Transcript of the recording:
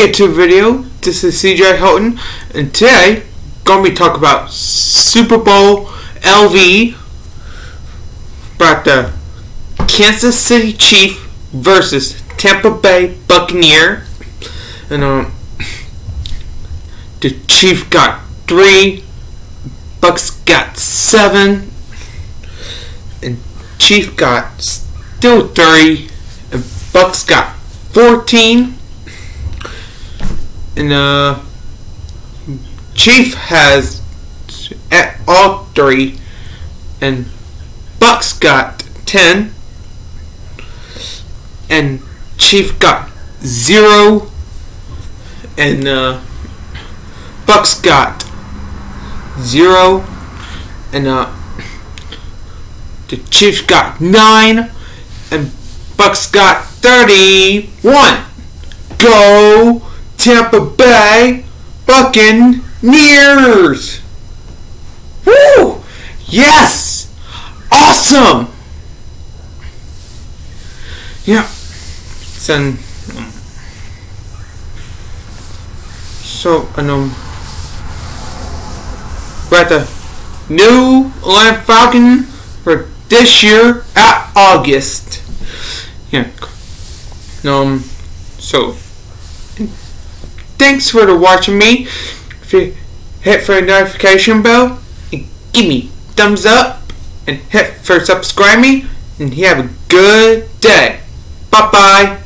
YouTube video, this is CJ Helton, and today gonna be talking about Super Bowl LV about the Kansas City Chief versus Tampa Bay Buccaneer, and um, the Chief got three, Bucks got seven, and Chief got still three, and Bucks got fourteen and uh, Chief has at all three, and Bucks got ten, and Chief got zero, and uh, Bucks got zero, and uh, the Chiefs got nine, and Bucks got thirty-one. Go! Tampa Bay Buccaneers. Woo! Yes! Awesome! Yeah. Then, so, um, we're at the new Atlanta Falcon for this year at August. Yeah. Um, so, Thanks for watching me. If you hit for a notification bell, and give me thumbs up, and hit for subscribing, and you have a good day. Bye bye.